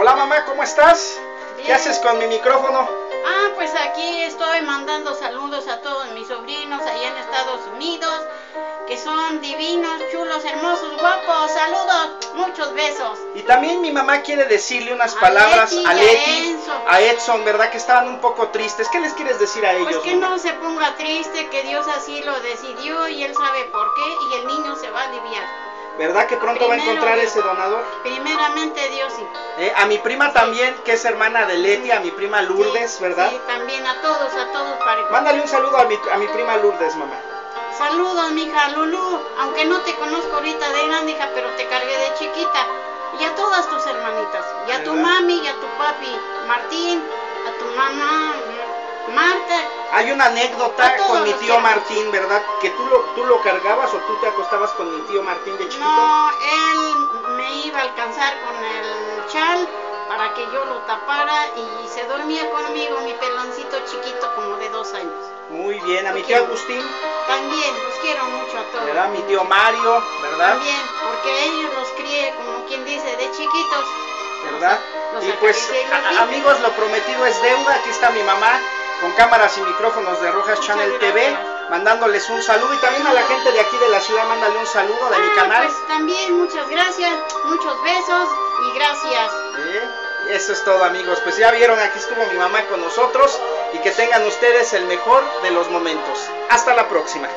Hola mamá, ¿cómo estás? ¿Qué Bien. haces con mi micrófono? Ah, pues aquí estoy mandando saludos a todos mis sobrinos allá en Estados Unidos, que son divinos, chulos, hermosos, guapos. Saludos, muchos besos. Y también mi mamá quiere decirle unas A palabras Leti a a Leti, Enzo. a Edson, ¿verdad? Que estaban un poco tristes. ¿Qué les quieres decir a ellos? Pues que mamá? no se ponga triste, que Dios así lo decidió y Él sabe por ¿Verdad que pronto va a encontrar ese donador? Primeramente Dios sí. Eh, a mi prima también, que es hermana de Leti, a mi prima Lourdes, Sí, ¿verdad? Sí, también a todos, a todos para Mándale un saludo a mi, a mi prima Lourdes, mamá. Saludos, mija Lulú, aunque no te conozco ahorita de grande, hija, pero te cargué de chiquita. Y a todas tus hermanitas, y a tu mami, y a tu papi Martín, a tu mamá. Hay una anécdota con mi tío. Martín, ¿verdad? Que tú lo, tú lo cargabas o tú te acostabas con mi tío Martín de chiquito. No, él me iba a alcanzar con el chal para que yo lo tapara y se dormía conmigo, mi peloncito chiquito como de dos años. Muy bien, a mi tío. Agustín, También los quiero mucho a todos. ¿verdad? Mi tío Mario, ¿verdad? También, porque ellos los crié, como quien dice, de chiquitos. ¿verdad? Los Y pues, y los a- vi. amigos, lo prometido es deuda. Aquí está mi mamá con cámaras y micrófonos de Rojas Channel TV, mandándoles un saludo. Y también a la gente de aquí de la ciudad, mándale un saludo de mi Ah, canal. Pues también muchas gracias, muchos besos y gracias. Eh, Eso es todo, amigos. Pues ya vieron, aquí estuvo mi mamá con nosotros. Y que tengan ustedes el mejor de los momentos. Hasta la próxima.